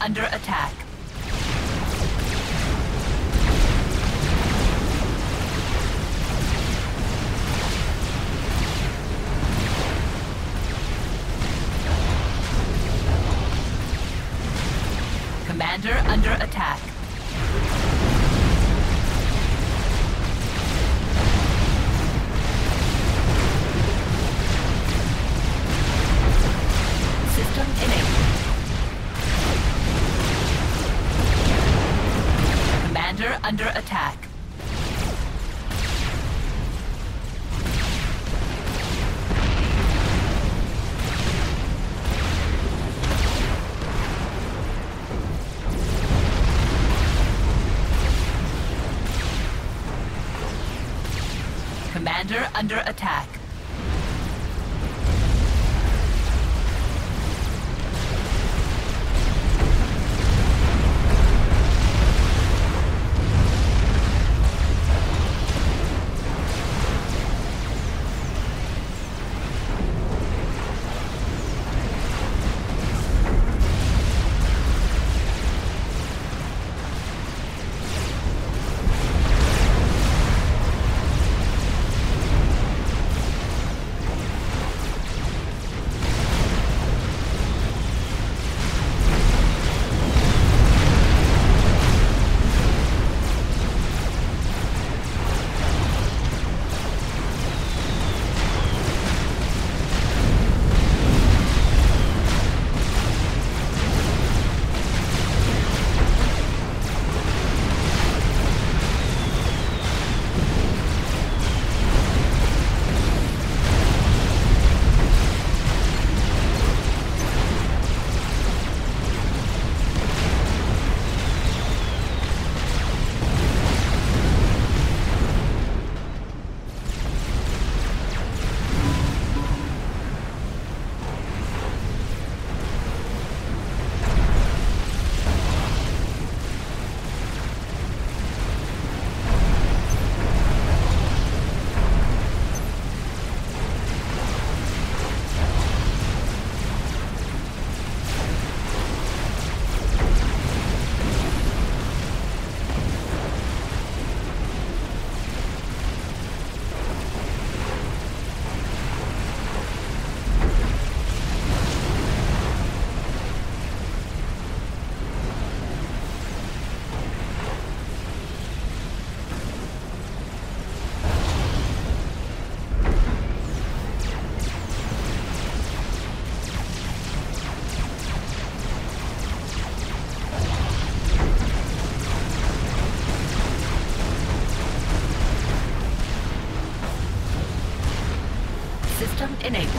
Under attack. Under attack. Enabled.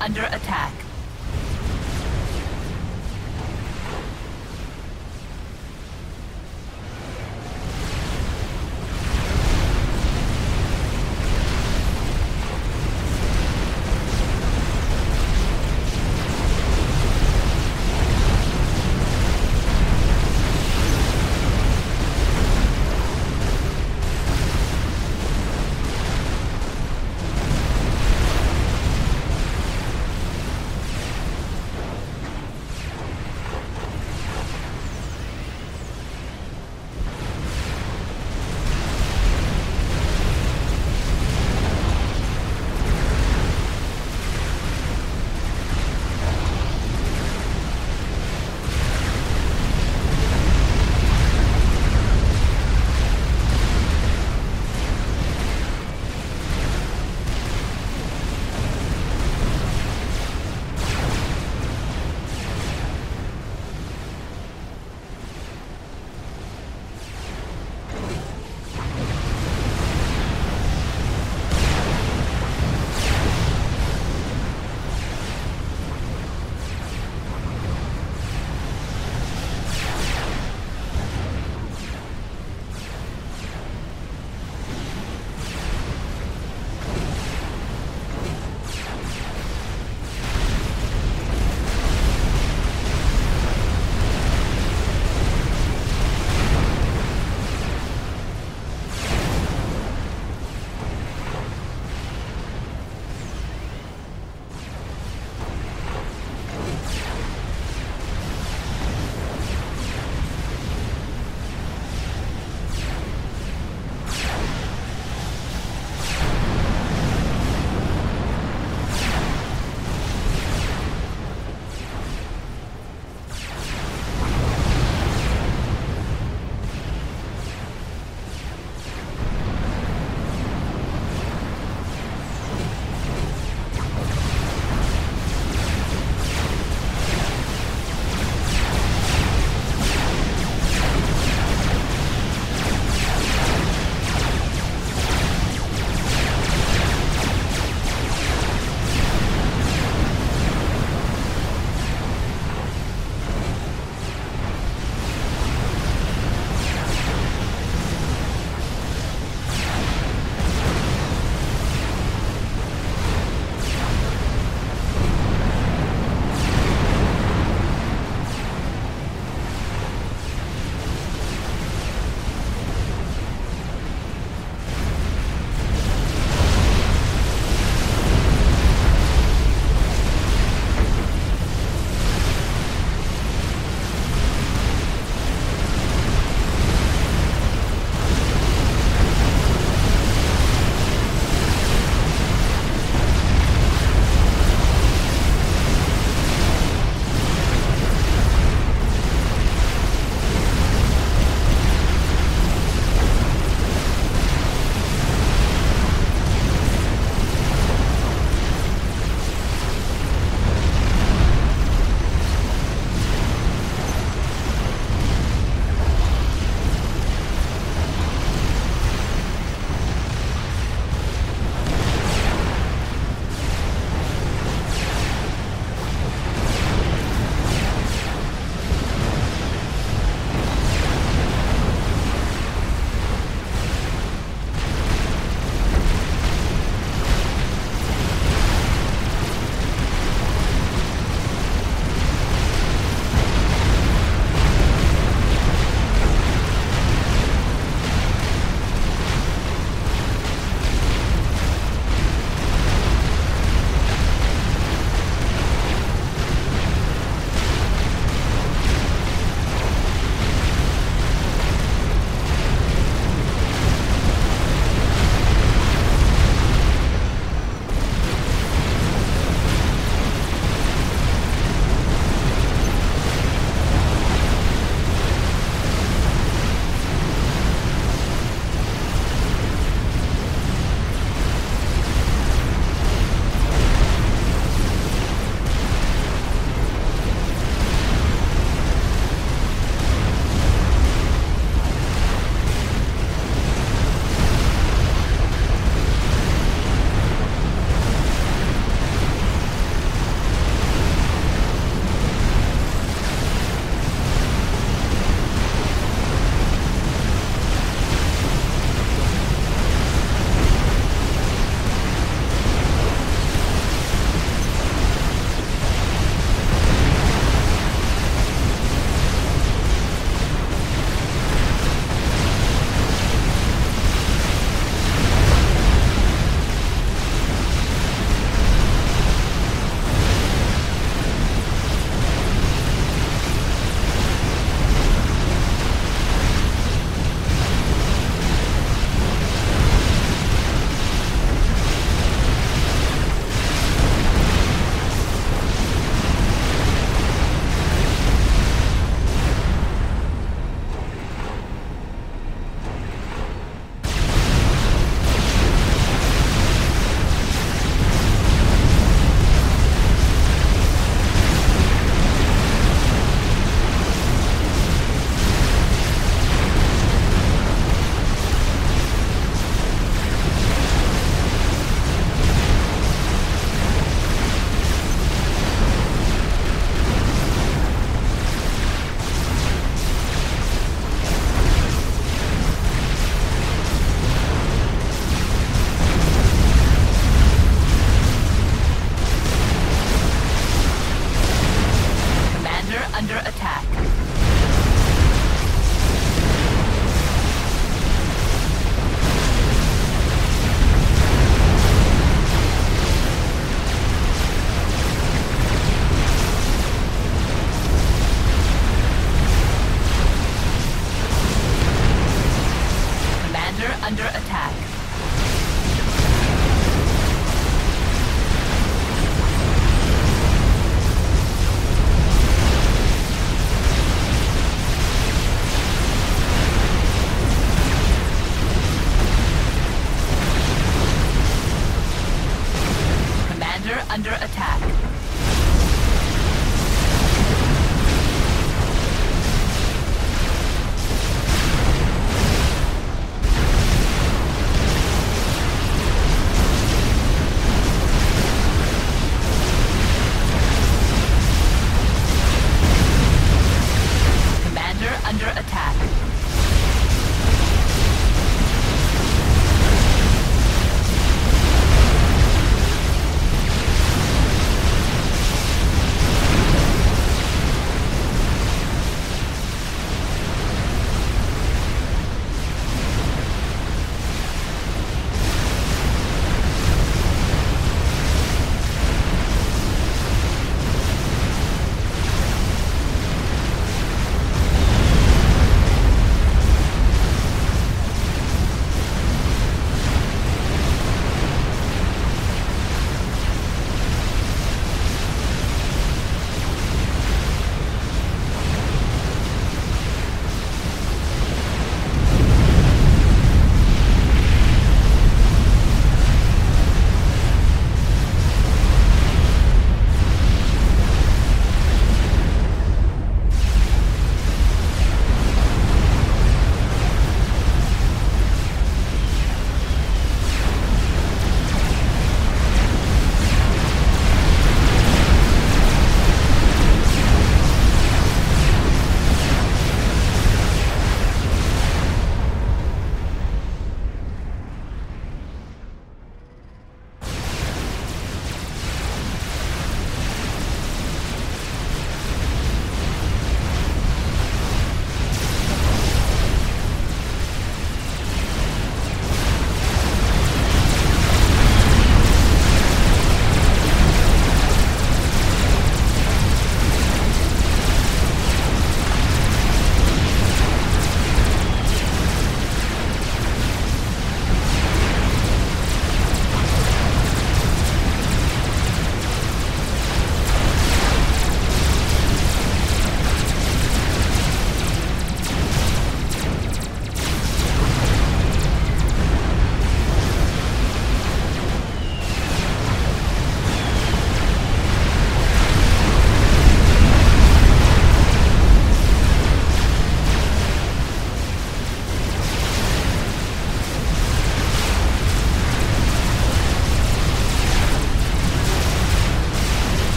Under attack.